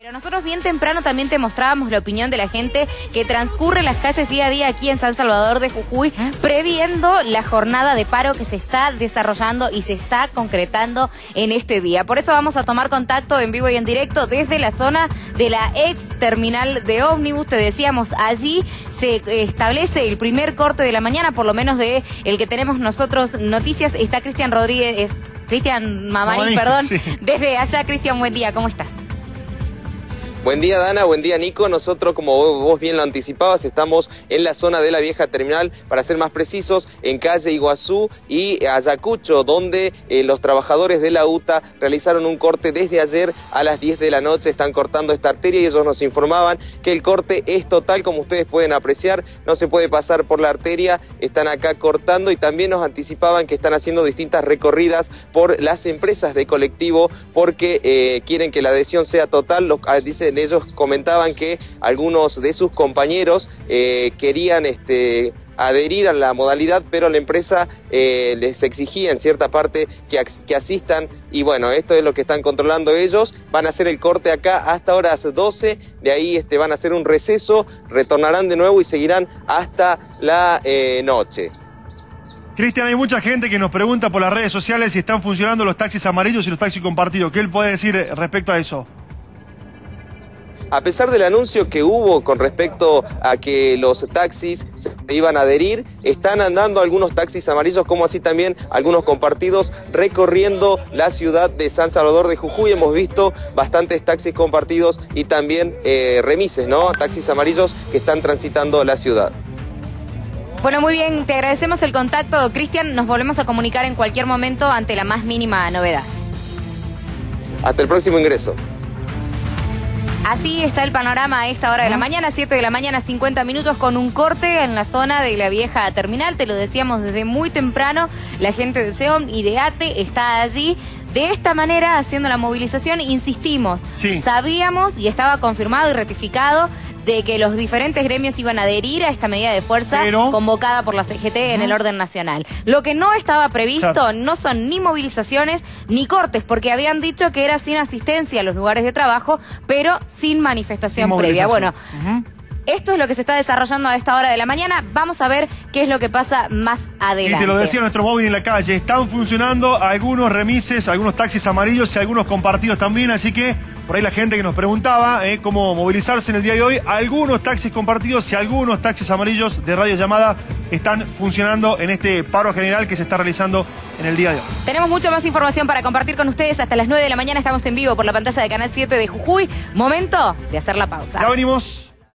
Pero nosotros bien temprano también te mostrábamos la opinión de la gente que transcurre las calles día a día aquí en San Salvador de Jujuy, ¿Eh? previendo la jornada de paro que se está desarrollando y se está concretando en este día. Por eso vamos a tomar contacto en vivo y en directo desde la zona de la ex terminal de ómnibus. Te decíamos, allí se establece el primer corte de la mañana, por lo menos de el que tenemos nosotros noticias. Está Cristian Rodríguez, Cristian Mamani, Mamani, perdón, sí. desde allá. Cristian, buen día, ¿cómo estás? Buen día Dana, buen día Nico. Nosotros, como vos bien lo anticipabas, estamos en la zona de la vieja terminal, para ser más precisos, en calle Iguazú y Ayacucho, donde eh, los trabajadores de la UTA realizaron un corte desde ayer a las 10 de la noche. Están cortando esta arteria y ellos nos informaban que el corte es total, como ustedes pueden apreciar. No se puede pasar por la arteria, están acá cortando y también nos anticipaban que están haciendo distintas recorridas por las empresas de colectivo porque eh, quieren que la adhesión sea total. Los, ellos comentaban que algunos de sus compañeros eh, querían este, adherir a la modalidad, pero la empresa eh, les exigía en cierta parte que, asistan y bueno, esto es lo que están controlando ellos. Van a hacer el corte acá hasta horas 12, de ahí este, van a hacer un receso, retornarán de nuevo y seguirán hasta la eh, noche. Cristian, hay mucha gente que nos pregunta por las redes sociales si están funcionando los taxis amarillos y los taxis compartidos. ¿Qué él puede decir respecto a eso? A pesar del anuncio que hubo con respecto a que los taxis se iban a adherir, están andando algunos taxis amarillos, como así también algunos compartidos, recorriendo la ciudad de San Salvador de Jujuy. Hemos visto bastantes taxis compartidos y también eh, remises, ¿no? Taxis amarillos que están transitando la ciudad. Bueno, muy bien, te agradecemos el contacto, Cristian. Nos volvemos a comunicar en cualquier momento ante la más mínima novedad. Hasta el próximo ingreso. Así está el panorama a esta hora de la mañana, 7 de la mañana, 50 minutos, con un corte en la zona de la vieja terminal. Te lo decíamos desde muy temprano. La gente de SEOM y de ATE está allí. De esta manera, haciendo la movilización, insistimos, Sí. sabíamos y estaba confirmado y ratificado de que los diferentes gremios iban a adherir a esta medida de fuerza Pero- convocada por la CGT en el orden nacional. Lo que no estaba previsto Claro. no son ni movilizaciones ni cortes, porque habían dicho que era sin asistencia a los lugares de trabajo, pero sin manifestación previa. Bueno, esto es lo que se está desarrollando a esta hora de la mañana. Vamos a ver qué es lo que pasa más Y adelante. te lo decía nuestro móvil en la calle, están funcionando algunos remises, algunos taxis amarillos y algunos compartidos también, así que por ahí la gente que nos preguntaba eh, cómo movilizarse en el día de hoy, algunos taxis compartidos y algunos taxis amarillos de radio llamada están funcionando en este paro general que se está realizando en el día de hoy. Tenemos mucha más información para compartir con ustedes. Hasta las 9 de la mañana estamos en vivo por la pantalla de Canal 7 de Jujuy. Momento de hacer la pausa. Ya venimos.